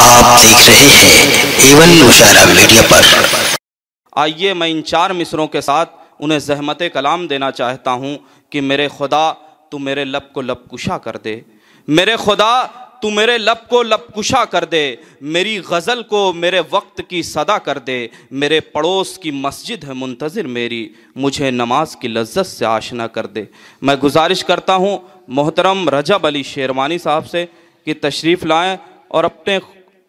आप देख रहे हैं एवन मुशारा मीडिया पर। आइए मैं इन चार मिसरों के साथ उन्हें जहमत कलाम देना चाहता हूँ कि मेरे खुदा तू मेरे लब को लब कुशा कर दे। मेरे खुदा तू मेरे लब को लब कुशा कर दे। मेरी गज़ल को मेरे वक्त की सदा कर दे। मेरे पड़ोस की मस्जिद है मुंतज़र मेरी। मुझे नमाज़ की लज्जत से आशना कर दे। मैं गुजारिश करता हूँ मोहतरम रजब अली शेरवानी साहब से कि तशरीफ़ लाएँ और अपने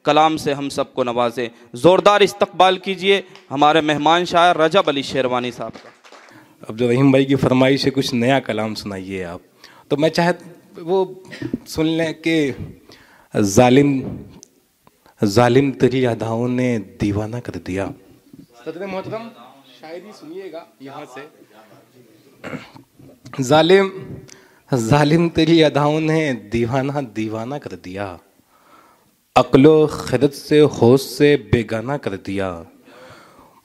कलाम से हम सबको नवाजे। ज़ोरदार इस्तकबाल कीजिए हमारे मेहमान शायर रजब अली शेरवानी साहब का। अब जो रहीम भाई की फरमाइश है कुछ नया कलाम सुनाइए आप। तो मैं चाहे वो सुन लें कि जालिम जालिम तेरी अदाओं ने दीवाना कर दिया। सदर मोहतरम, शायरी सुनिएगा यहाँ से। जालिम जालिम तेरी अदाओं ने दीवाना दीवाना कर दिया। अक्लो खरत से, होश से बेगाना कर दिया।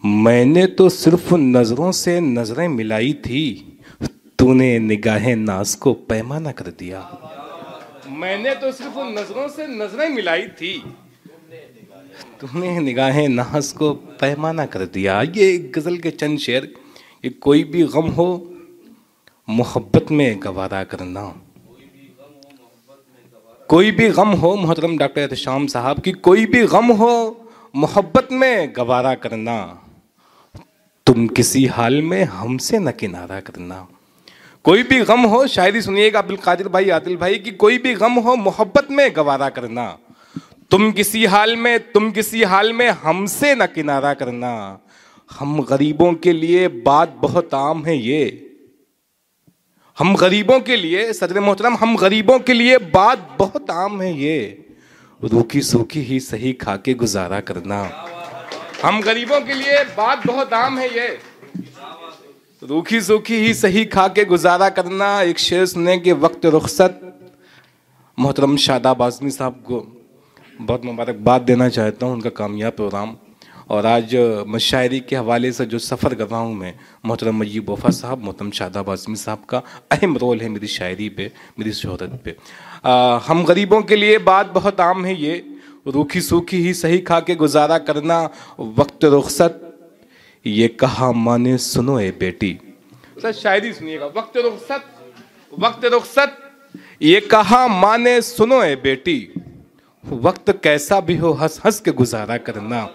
मैंने तो सिर्फ़ नज़रों से नज़रें मिलाई थी। तूने निगाहें नाज को पैमाना कर दिया। मैंने तो सिर्फ़ नज़रों से नज़रें मिलाई थी। तुमने निगाहें नाज को पैमाना कर दिया। ये गज़ल के चंद शेर कि कोई भी गम हो, मोहब्बत में गवारा करना। कोई भी गम हो, मोहतरम डॉक्टर एहतशाम साहब, की कोई भी गम हो, मोहब्बत में गवारा करना, तुम किसी हाल में हमसे न किनारा करना। कोई भी गम हो, शायरी सुनिएगा अब्दुल कादिर भाई, आदिल भाई, की कोई भी गम हो, मोहब्बत में गवारा करना। तुम किसी हाल में, तुम किसी हाल में हमसे न किनारा करना। हम गरीबों के लिए बात बहुत आम है ये। हम गरीबों के लिए सदर मोहतरम, हम गरीबों के लिए बात बहुत आम है ये। रूखी सूखी ही सही खा के गुजारा करना। हम गरीबों के लिए बात बहुत आम है ये। रूखी सूखी ही सही खा के गुजारा करना, एक शेर सुनने के वक्त रुखसत। मोहतरम शादाब आजमी साहब को बहुत मुबारकबाद देना चाहता हूँ, उनका कामयाब प्रोग्राम। और आज मैं शायरी के हवाले से जो सफ़र कर रहा हूँ मैं मोहतरम मजीब वफ़ा साहब मोहतरम शादाब आज़मी साहब का अहम रोल है मेरी शायरी पे मेरी शहरत पे। आ, हम गरीबों के लिए बात बहुत आम है ये रूखी सूखी ही सही खा के गुजारा करना वक्त रुखसत। ये कहा माने सुनो ए बेटी। सर शायरी सुनिएगा वक्त रुखसत वक्त रुखसत। ये कहा माने सुनो ए बेटी वक्त कैसा भी हो हंस हंस के गुजारा करना।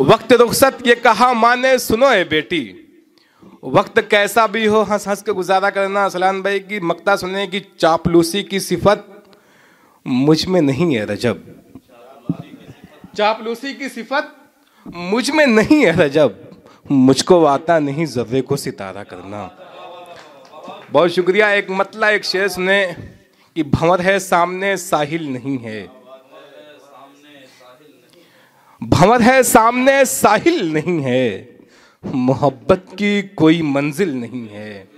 वक्त रुखसत ये कहा माने, सुनो ए बेटी। वक्त कैसा भी हो, हंस हंस के गुजारा करना, सलान भाई की मक्ता सुनने की चापलूसी की सिफत, मुझमें नहीं है रजब। चापलूसी की सिफत, मुझमें नहीं है रजब। मुझको आता नहीं जर्रे को सितारा करना। बहुत शुक्रिया, एक मतला, एक शेर सुने कि भंवर है, सामने साहिल नहीं है। भंवर है, सामने साहिल नहीं है। मोहब्बत की कोई मंजिल नहीं है।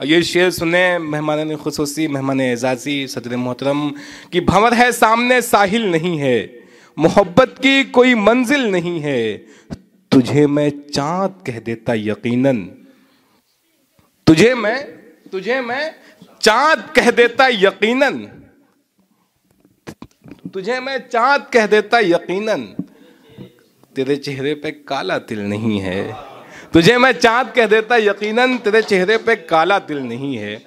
और ये शेर सुने मेहमान खसूसी मेहमान एजाजी सदर मोहतरम, कि भंवर है, सामने साहिल नहीं है। मोहब्बत की कोई मंजिल नहीं है। तुझे मैं चाँद कह देता यकीनन। तुझे मैं तुझे मैं चाँद कह देता यकीनन। तुझे मैं चाँद कह देता यकीनन। तेरे चेहरे पे काला तिल नहीं है। तुझे मैं चाँद कह देता, यकीनन तेरे चेहरे पे काला तिल नहीं है।